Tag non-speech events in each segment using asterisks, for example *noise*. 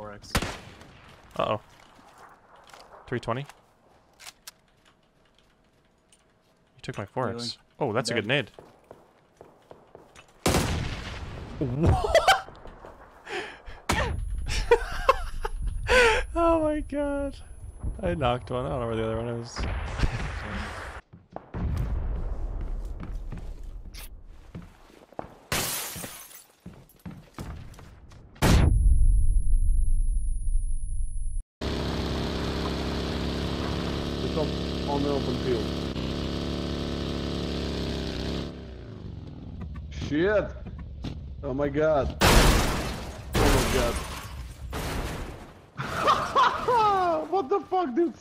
4x. Uh oh. 320. You took my 4x. Oh, that's a good nade. *laughs* oh my god. I knocked one. I don't know where the other one is. *laughs* It's up on the open field. Shit! Oh my god. Oh my god. *laughs* what the fuck, dude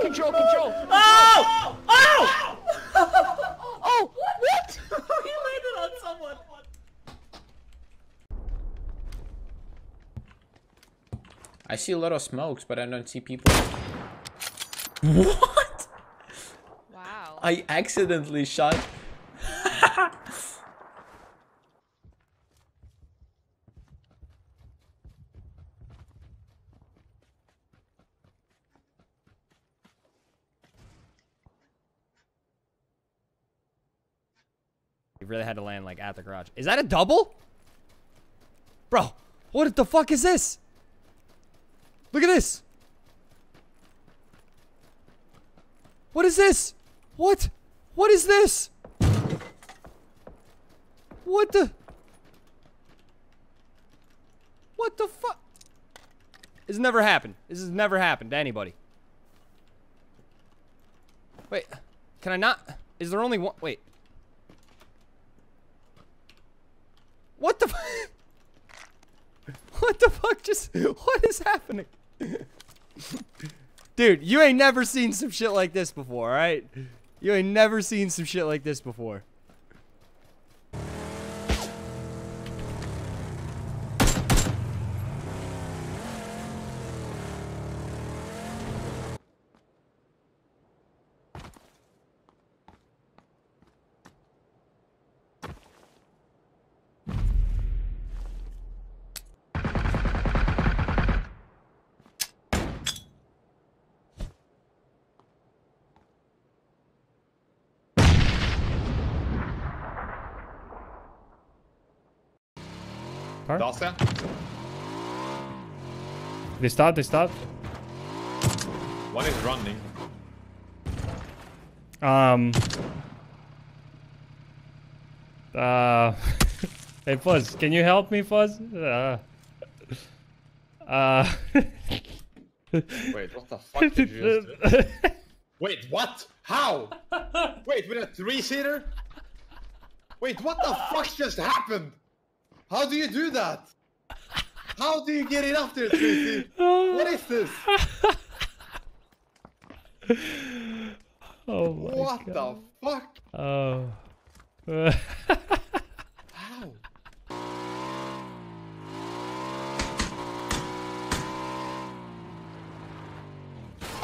Control, control. Oh! Oh! oh! What? he landed on someone. I see a lot of smokes, but I don't see people. What? Wow. I accidentally shot. You really had to land like at the garage. Is that a double? Bro, what the fuck is this? Look at this. What is this? What? What is this? What the? What the fuck? This never happened. This has never happened to anybody. Wait, can I not? Is there only one? Wait. What the? *laughs* What the fuck just? *laughs* What is happening? *laughs* Dude, you ain't never seen some shit like this before, alright? You ain't never seen some shit like this before. Dacia? They start, they start. One is running. Um. Uh. *laughs* hey, Fuzz, can you help me, Fuzz? Uh. Uh. *laughs* Wait, what the fuck did you just do? *laughs* Wait, what? How? Wait, with a three-seater? Wait, what the fuck just happened? How do you do that? How do you get it there, three What is this? oh my What god. the fuck? Oh.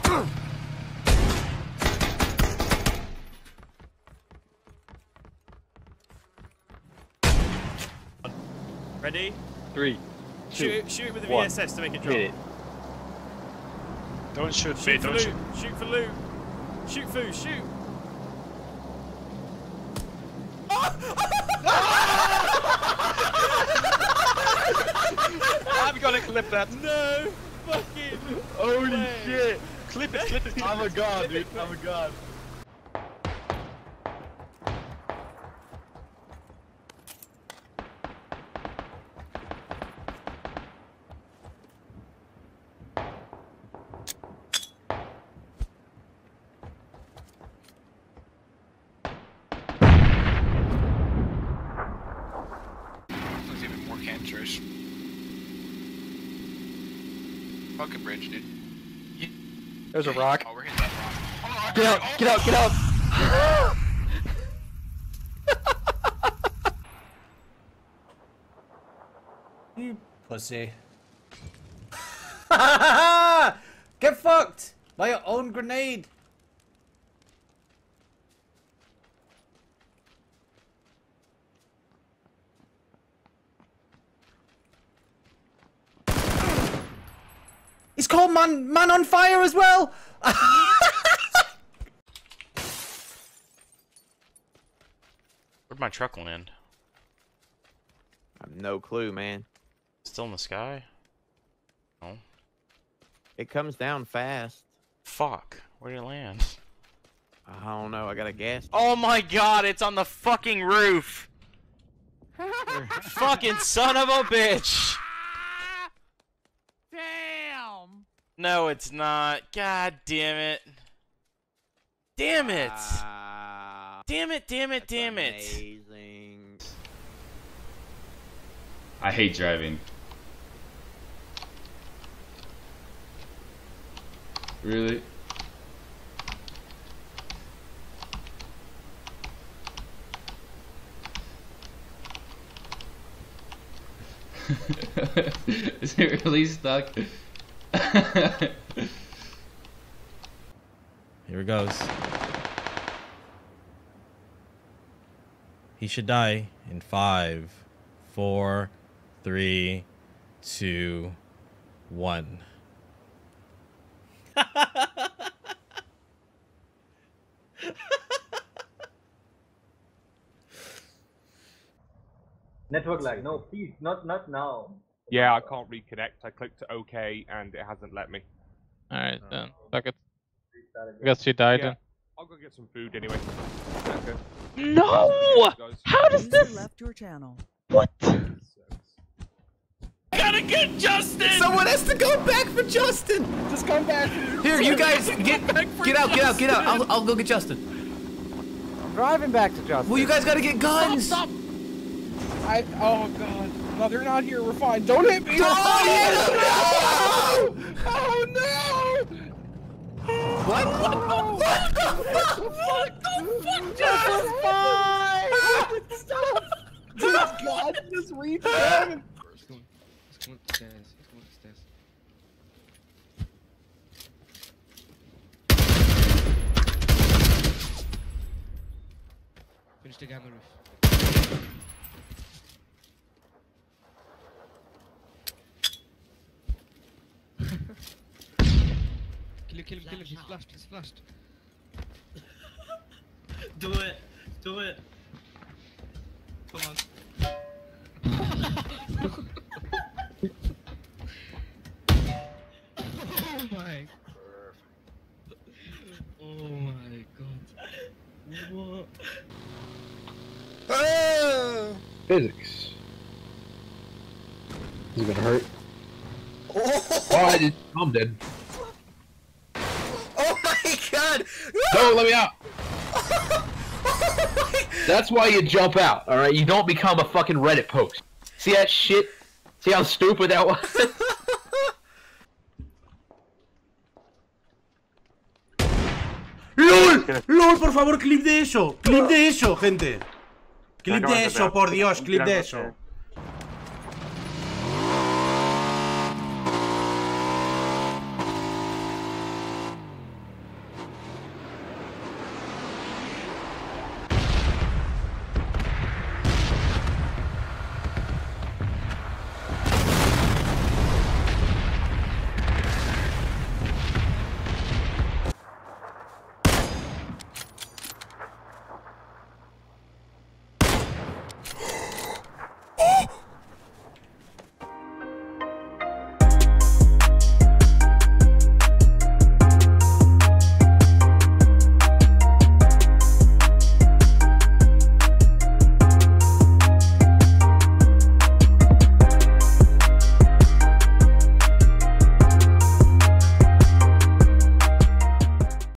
How? *laughs* Ready? Three. Shoot, shoot it with the one. VSS to make it drop. Hit it. Don't shoot, Shoot mate, for don't loot. shoot. Shoot for loot. Shoot foo, shoot. *laughs* I'm gonna clip that. No fucking Holy way. shit! Clip it, clip it. I'm a god, dude. I'm a god. Fucking bridge, dude. There's a rock. Oh, we're hitting that rock. Oh, get out! Get out! Get out! *laughs* You pussy. *laughs* Get fucked by your own grenade. It's called Man Man on Fire as well. *laughs* Where'd my truck land? I have no clue, man. Still in the sky? No. It comes down fast. Fuck. Where did it land? I don't know. I got a gas. Oh my god, it's on the fucking roof! *laughs* fucking son of a bitch! Damn! No, it's not. God damn it. Damn it! Ah, Damn it, damn it, that's damn it. Amazing. I hate driving. Really? *laughs* Is it really stuck? *laughs* Here it goes. He should die in five, four, three, two, one. *laughs* Network lag. No, please, not not now. Yeah, I can't reconnect. I clicked OK and it hasn't let me. Alright uh, then. Fuck it. I guess she died Yeah, then. I'll go get some food anyway. Okay. No! How does User this? left your channel. What? Gotta get Justin! Someone has to go back for Justin. Just come back. Here, you guys get get out, get out, get out. I'll I'll go get Justin. I'm driving back to Justin. Well, you guys gotta get guns. Stop, I. Oh god. No, they're not here. We're fine. Don't hit me. Don't Oh, oh no! What? Oh, what the fuck? What the fuck? Justin's fine. Stop. Did God just reach down and Finish the guy on the roof. Kill him, kill him, kill him. He's flashed, he's flashed. *laughs* Do it. Do it. Come on. *laughs* Oh my. Oh my god. What? Physics. Is it gonna hurt? Oh, I did. I'm dead. Oh my god! No, let me out. That's why you jump out, alright? You don't become a fucking Reddit post. See that shit? See how stupid that was? *laughs* ¡LOL! ¡LOL, por favor, clip de eso! ¡Clip de eso, gente! ¡Clip de eso, por Dios, clip de eso!